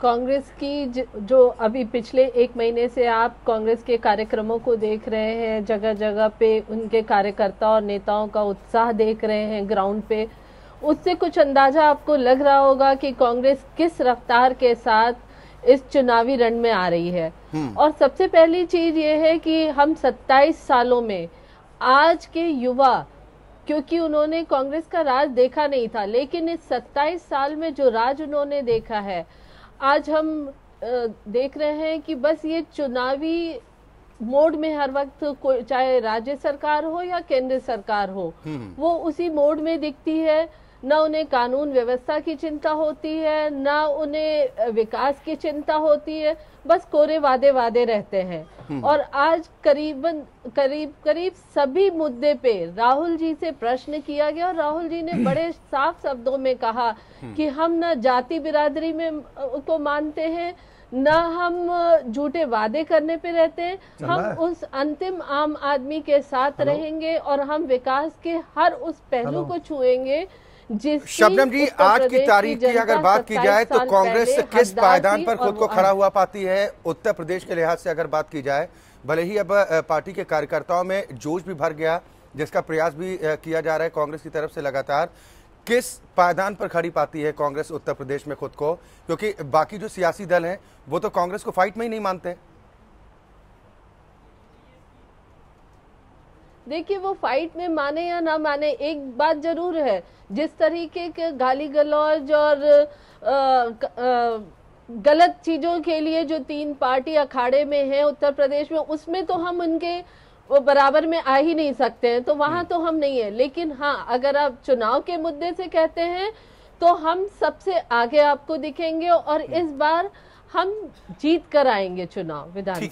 कांग्रेस की जो अभी पिछले एक महीने से आप कांग्रेस के कार्यक्रमों को देख रहे हैं जगह जगह पे उनके कार्यकर्ता और नेताओं का उत्साह देख रहे हैं ग्राउंड पे उससे कुछ अंदाज़ा आपको लग रहा होगा कि कांग्रेस किस रफ्तार के साथ इस चुनावी रण में आ रही है हम्म। और सबसे पहली चीज़ ये है कि हम 27 सालों में आज के युवा क्योंकि उन्होंने कांग्रेस का राज देखा नहीं था लेकिन इस 27 साल में जो राज उन्होंने देखा है आज हम देख रहे हैं कि बस ये चुनावी मोड में हर वक्त चाहे राज्य सरकार हो या केंद्र सरकार हो हम्म। वो उसी मोड में दिखती है न उन्हें कानून व्यवस्था की चिंता होती है न उन्हें विकास की चिंता होती है बस कोरे वादे वादे रहते हैं हम्म। और आज करीबन करीब करीब सभी मुद्दे पे राहुल जी से प्रश्न किया गया और राहुल जी ने बड़े साफ़ शब्दों में कहा हम्म। कि हम न जाति बिरादरी में को मानते हैं न हम झूठे वादे करने पे रहते हैं। हम उस अंतिम आम आदमी के साथ रहेंगे और हम विकास के हर उस पहलू को छुएँगे शबनम जी आज की तारीख की अगर बात की जाए तो कांग्रेस किस पायदान पर खुद को खड़ा हुआ पाती है उत्तर प्रदेश के लिहाज से अगर बात की जाए भले ही अब पार्टी के कार्यकर्ताओं में जोश भी भर गया जिसका प्रयास भी किया जा रहा है कांग्रेस की तरफ़ से लगातार किस पायदान पर खड़ी पाती है कांग्रेस उत्तर प्रदेश में खुद को? क्योंकि बाकी जो सियासी दल हैं वो तो कांग्रेस को फाइट में ही नहीं मानते। देखिए वो फाइट में माने या ना माने एक बात ज़रूर है जिस तरीके के गाली गलौज और आ, आ, गलत चीज़ों के लिए जो तीन पार्टी अखाड़े में है उत्तर प्रदेश में उसमें तो हम उनके वो बराबर में आ ही नहीं सकते हैं तो वहाँ। तो हम नहीं है लेकिन हाँ अगर आप चुनाव के मुद्दे से कहते हैं तो हम सबसे आगे आपको दिखेंगे और। इस बार हम जीत कर आएँगे चुनाव, विधानसभा